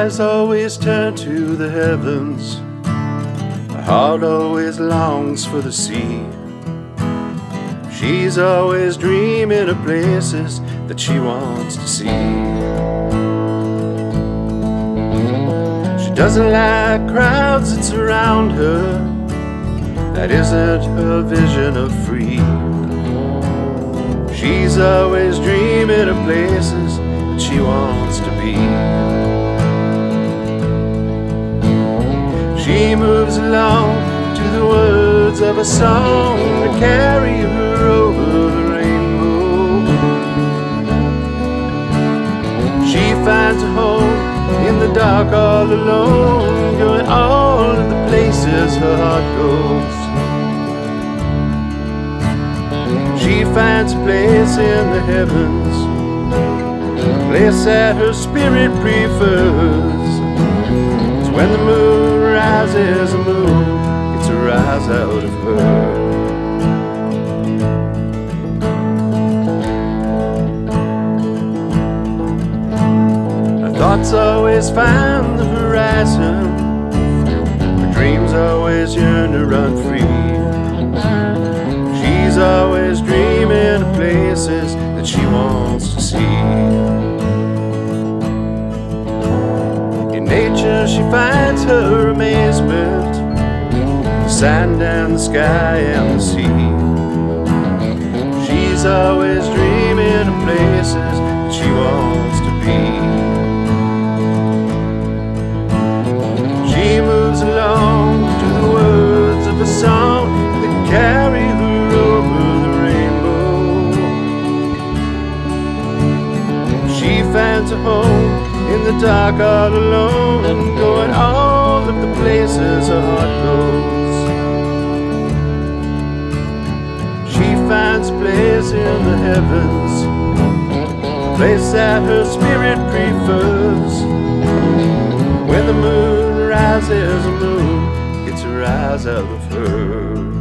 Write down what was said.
eyes always turn to the heavens. Her heart always longs for the sea. She's always dreaming of places that she wants to see. She doesn't like crowds that surround her. That isn't her vision of free. She's always dreaming of places that she wants to be. Moves along to the words of a song that carry her over the rainbow. She finds a home in the dark all alone, going all of the places her heart goes. She finds a place in the heavens, a place that her spirit prefers. It's when the moon rises, a moon it's a rise out of her. Thoughts always find the horizon. Her dreams always yearn to run free. She's always dreaming of places that she wants to see. In nature, she finds her sand and the sky and the sea. She's always dreaming of places that she wants to be. She moves along to the words of a song that carry her over the rainbow. She finds a home in the dark all alone, and going all of the places her heart goes. Place in the heavens, place that her spirit prefers. When the moon rises, the moon gets a rise out of her.